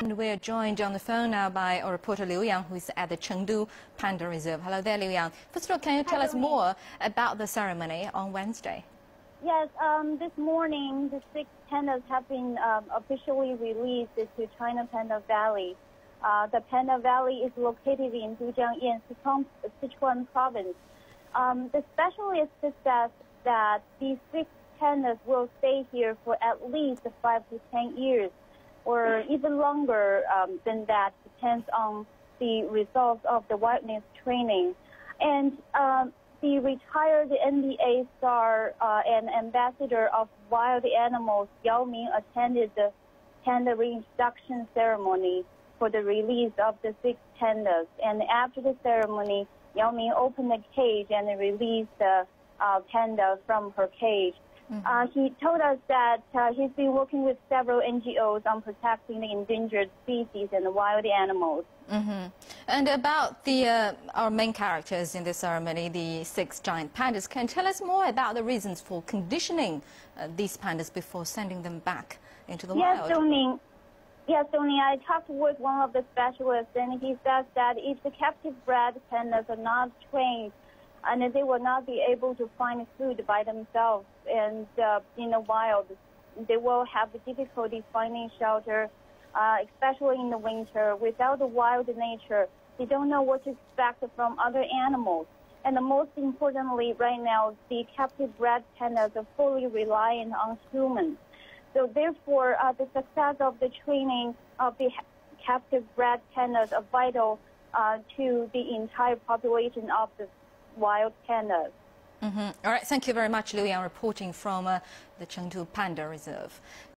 And we're joined on the phone now by our reporter Liu Yang, who is at the Chengdu Panda Reserve. Hello there, Liu Yang. First of all, can you tell us more about the ceremony on Wednesday? Yes, um, this morning the six pandas have been um, officially released to China Panda Valley. Uh, the Panda Valley is located in Dujiangyan, Sichuan, Sichuan province. Um, the specialist says that these six pandas will stay here for at least five to ten years, or even longer um, than that, depends on the results of the wildness training. And um, the retired NBA star uh, and ambassador of wild animals, Yao Ming, attended the panda reintroduction ceremony for the release of the six pandas. And after the ceremony, Yao Ming opened the cage and released the uh, panda from her cage. Mm-hmm. Uh, he told us that uh, he's been working with several NGOs on protecting the endangered species and the wild animals. Mm-hmm. And about the uh, our main characters in this ceremony, the six giant pandas, can you tell us more about the reasons for conditioning uh, these pandas before sending them back into the yes, wild? Yes, Yes, Tony, I talked with one of the specialists, and he says that if the captive bred pandas are not trained, and they will not be able to find food by themselves, and uh, in the wild, they will have difficulty finding shelter, uh, especially in the winter. Without the wild nature, they don't know what to expect from other animals. And most importantly, right now, the captive bred pandas are fully reliant on humans. So therefore, uh, the success of the training of the captive bred pandas are vital uh, to the entire population of the wild pandas. Mm -hmm. All right, thank you very much, Louis. I'm reporting from uh, the Chengdu Panda Reserve.